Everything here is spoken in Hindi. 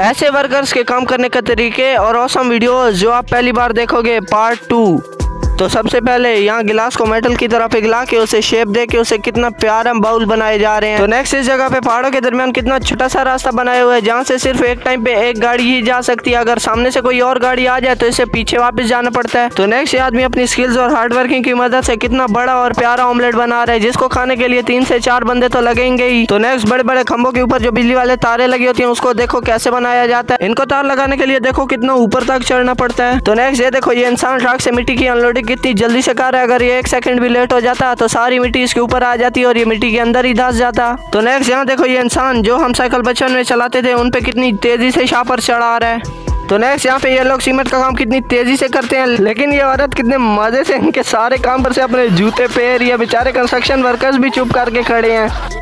ऐसे वर्कर्स के काम करने के तरीके और औसम वीडियो जो आप पहली बार देखोगे पार्ट टू तो सबसे पहले यहाँ गिलास को मेटल की तरह पिघला के उसे शेप दे के उसे कितना प्यारा बाउल बनाए जा रहे हैं। तो नेक्स्ट इस जगह पे पहाड़ों के दरमियान कितना छोटा सा रास्ता बनाया हुआ है, जहाँ से सिर्फ़ एक टाइम पे एक गाड़ी ही जा सकती है। अगर सामने से कोई और गाड़ी आ जाए तो इसे पीछे वापस जाना पड़ता है। तो नेक्स्ट आदमी अपनी स्किल्स और हार्ड वर्किंग की मदद से कितना बड़ा और प्यारा ऑमलेट बना रहा है, जिसको खाने के लिए तीन से चार बंदे तो लगेंगे ही। तो नेक्स्ट बड़े बड़े खंभों के ऊपर जो बिजली वाले तारे लगी होती है, उसको देखो कैसे बनाया जाता है। इनको तार लगाने के लिए देखो कितना ऊपर तक चढ़ना पड़ता है। तो नेक्स्ट ये देखो, ये इंसान ट्रक से मिट्टी की अनलोडिंग कितनी जल्दी से कर रहा है अगर ये एक सेकंड भी लेट हो जाता तो सारी मिट्टी इसके ऊपर आ जाती और ये मिट्टी के अंदर ही धस जाता। तो नेक्स्ट यहाँ देखो ये इंसान जो हम साइकिल बचपन में चलाते थे, उन पे कितनी तेज़ी से शापर चढ़ा रहा है। तो नेक्स्ट यहाँ पे ये लोग सीमेंट का काम कितनी तेज़ी से करते हैं, लेकिन ये औरत कितने मज़े से इनके सारे काम पर से अपने जूते, पैर, या बेचारे कंस्ट्रक्शन वर्कर्स भी चुप करके खड़े हैं।